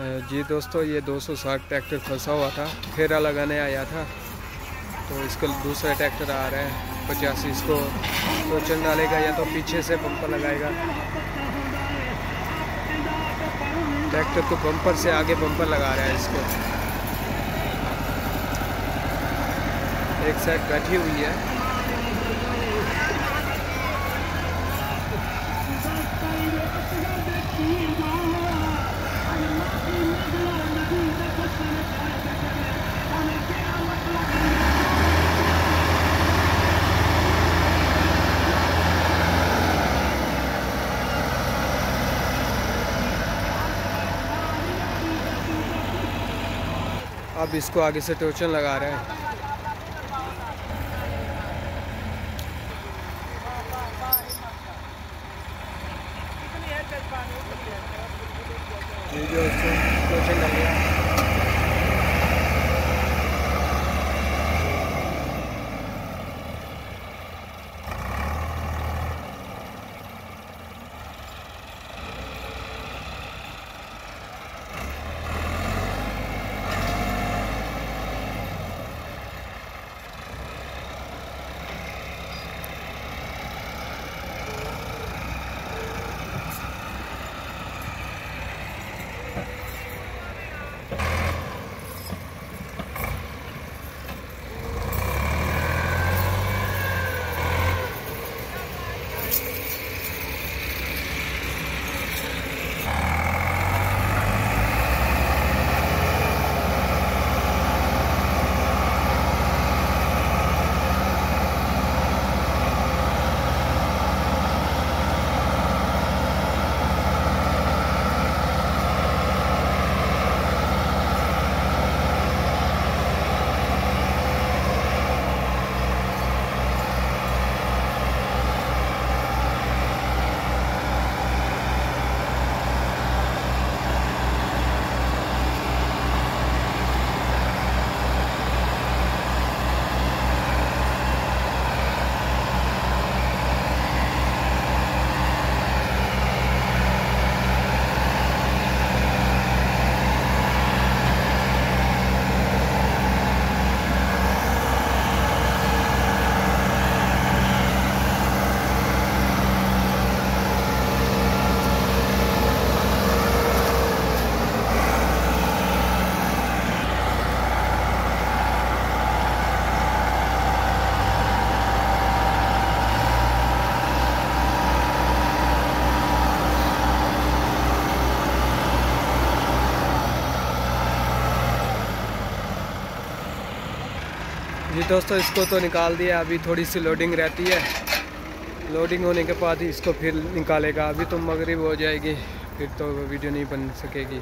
जी दोस्तों, ये 260 ट्रैक्टर फंसा हुआ था। फेरा लगाने आया था तो इसको दूसरा ट्रैक्टर आ रहा है, पचासी इसको। टोचन डालेगा, या तो पीछे से बम्पर लगाएगा। ट्रैक्टर को बम्पर से आगे बम्पर लगा रहा है इसको। एक साइड बैठी हुई है। अब इसको आगे से टोचन लगा रहे हैं। टोचन लग गया। जी दोस्तों, इसको तो निकाल दिया। अभी थोड़ी सी लोडिंग रहती है। लोडिंग होने के बाद ही इसको फिर निकालेगा। अभी तो मगरिब हो जाएगी, फिर तो वीडियो नहीं बन सकेगी।